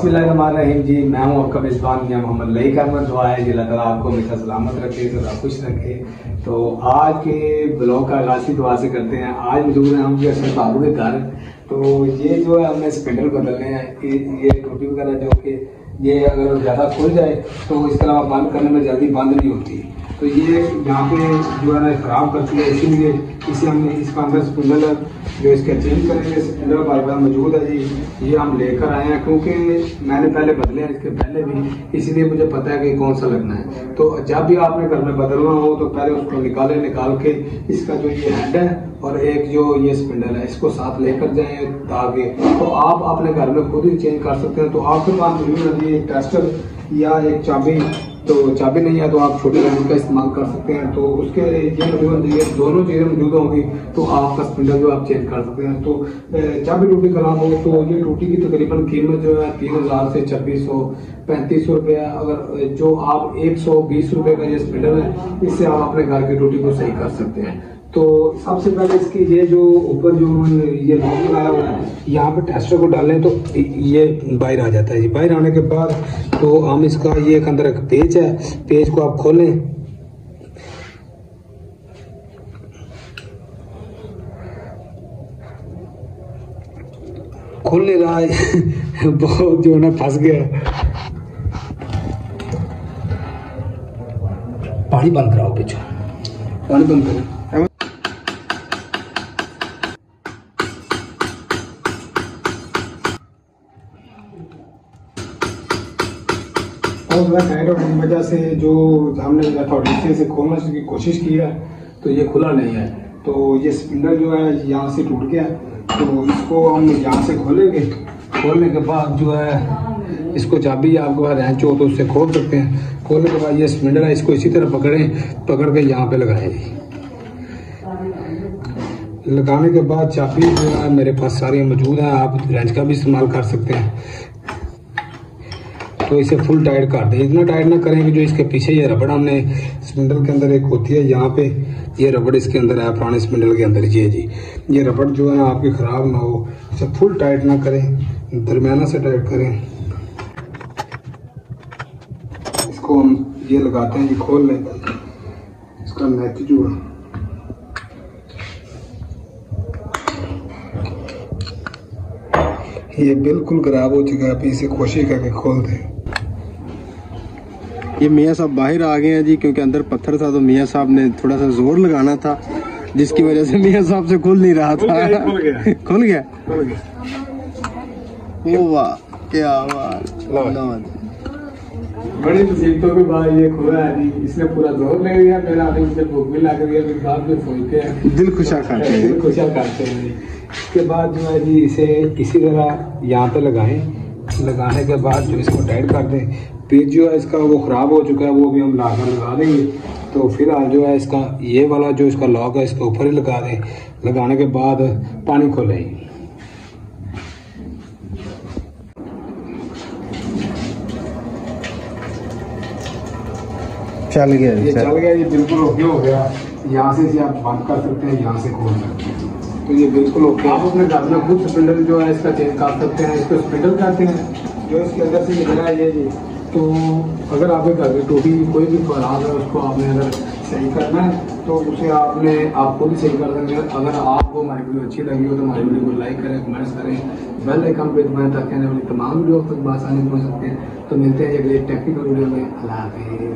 बिस्मिल्लाहिर्रहमानिर्रहीम जी मैं हूँ आपका मेज़बान मियाँ मोहम्मद लई अहमद दुआ है कि अल्लाह आपको हमेशा सलामत रखे सदा खुश रखे तो आज के ब्लॉग का आगाज़ की दुआ से करते हैं आज मौजूद हैं हम जो असल बाबू के घर तो ये जो है हमने स्पिंडल बदलने हैं ये टोटी वगैरह जो कि ये अगर ज़्यादा खुल जाए तो इसके अलावा बंद करने में जल्दी बंद नहीं होती। तो ये यहाँ पे जो है ना, खराब करती है, इसीलिए इसे हमने इसका अंदर स्पिंडल जो इसके चेंज करेंगे। स्पिंडल पास मौजूद है जी, ये हम लेकर आए हैं, क्योंकि मैंने पहले बदले हैं, इसके पहले भी, इसीलिए मुझे पता है कि कौन सा लगना है। तो जब भी आपने घर में बदलना हो तो पहले उसको निकाले, निकाल के इसका जो ये हेड है, और एक जो ये स्पिंडल है, इसको साथ लेकर जाए ताकि तो आप अपने घर में खुद ही चेंज कर सकते हैं तो आपके पास मौजूद है एक टेस्टर या एक चाबी तो चाबी नहीं है तो आप छोटे रंग का इस्तेमाल कर सकते हैं। तो उसके ये मौजूद ये दोनों चीज़ें मौजूद होंगी तो आपका स्पिंडल जो आप चेंज कर सकते हैं। तो चाबी टूटी खराब हो तो ये टूटी की तकरीबन कीमत जो है तीन हज़ार से छब्बीस सौ पैंतीस सौ रुपया अगर जो आप एक सौ बीस रुपये का ये स्पिंडल है, इससे आप अपने घर की टूटी को सही कर सकते हैं। तो सबसे पहले इसकी ये जो ऊपर जो ये लगाया हुआ है, यहाँ पे टेस्टर को डालें तो ये बाहर आ जाता है बाहर आने के बाद तो हम इसका ये एक अंदर एक पेज है पेज को आप खोलें। खोल नहीं रहा है बहुत जो है ना फंस गया। पानी बंद कराओ पीछे। पानी बंद करो। और थोड़ा टाइट की वजह से जो हमने अथॉरिटी से खोलने की कोशिश की है तो ये खुला नहीं है। तो ये स्पिंडल जो है, यहाँ से टूट गया। तो इसको हम यहाँ से खोलेंगे। खोलने के बाद जो है, इसको चाबी आपके पास रेंच हो तो उससे खोल सकते हैं। खोलने के बाद ये स्पिंडल है, इसको इसी तरह पकड़ें, पकड़ के यहाँ पे लगाएँ। लगाने के बाद चाबी जो है, मेरे पास सारी मौजूद है, आप रेंच का भी इस्तेमाल कर सकते हैं। तो इसे फुल टाइट कर दें। इतना टाइट ना करें कि जो इसके पीछे ये रबड़ हमने स्पिंडल के अंदर एक होती है, यहाँ पे ये रबड़ इसके अंदर है, पुराने स्पिंडल के अंदर। ये जी। ये रबड़ जो है ना आपकी ख़राब ना हो। इसे फुल टाइट ना करें, दरमियाना से टाइट करें। इसको हम ये लगाते हैं, ये खोल लें। इसका नेक जो है ये बिल्कुल खराब हो चुका है अभी इसे कोशिश करके खोल दें। ये मियाँ साहब बाहर आ गए हैं जी क्योंकि अंदर पत्थर था तो मियाँ साहब ने थोड़ा सा ज़ोर लगाना था जिसकी वजह से मियाँ साहब से खुल नहीं रहा था। खुल गया खुल गया। खुल गया? ओ वाह क्या बात बड़ी मुसीबतों के बाद ये खुला है जी इसने पूरा ज़ोर ले लिया मेरा आदमी मुझे भूख भी लग रही है फिर बाद में सोचते हैं दिल खुशा खाते हैं। दिल खुशा करते हैं इसके बाद जो है जी इसे इसी तरह यहाँ पे लगाएँ। लगाने के बाद जो इसको टाइट कर दें पेज जो है इसका वो ख़राब हो चुका है वो भी हम लाकर लगा देंगे। तो फ़िलहाल जो है इसका ये वाला जो इसका लॉक है इसके ऊपर ही लगा दें। लगाने के बाद पानी खोलें। चल गया ये चल। गया ये बिल्कुल ओके हो गया। यहाँ से आप बंद कर सकते हैं यहाँ से खोल सकते हैं। तो ये बिल्कुल ओके आप अपने घर में खुद स्पिंडल जो है इसका चेंज कर सकते हैं इसको स्पिंडल कहते हैं। जो इसके अंदर से निकला है ये जी तो अगर आपके घर में टूटी कोई भी खराब है, उसको आपने अगर सही करना है तो उसे आपने, आपको भी सही कर देंगे। अगर आपको हमारी वीडियो अच्छी लगी हो तो हमारी वीडियो को लाइक करें कमेंट्स करें। बेल आइकन पे दबाएँ ताकि आने वाली तमाम वीडियो तक बासानी पहुँच सकते हैं। तो मिलते हैं अगले टेक्निकल वीडियो में। अल्लाह हाफिज़।